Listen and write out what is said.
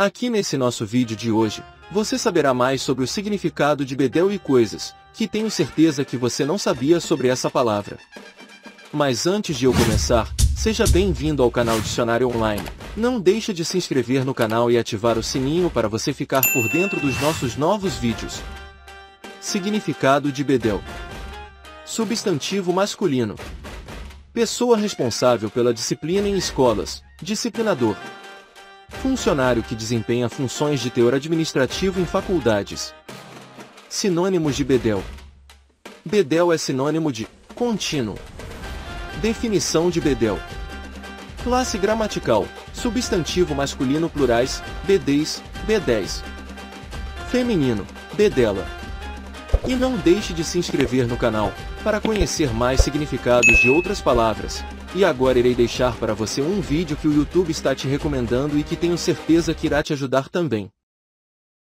Aqui nesse nosso vídeo de hoje, você saberá mais sobre o significado de bedel e coisas, que tenho certeza que você não sabia sobre essa palavra. Mas antes de eu começar, seja bem-vindo ao canal Dicionário Online. Não deixe de se inscrever no canal e ativar o sininho para você ficar por dentro dos nossos novos vídeos. Significado de bedel. Substantivo masculino. Pessoa responsável pela disciplina em escolas, disciplinador. Funcionário que desempenha funções de teor administrativo em faculdades. Sinônimos de bedel. Bedel é sinônimo de contínuo. Definição de bedel. Classe gramatical, substantivo masculino plurais, bedês, bedéis. Feminino, bedela. E não deixe de se inscrever no canal, para conhecer mais significados de outras palavras. E agora irei deixar para você um vídeo que o YouTube está te recomendando e que tenho certeza que irá te ajudar também.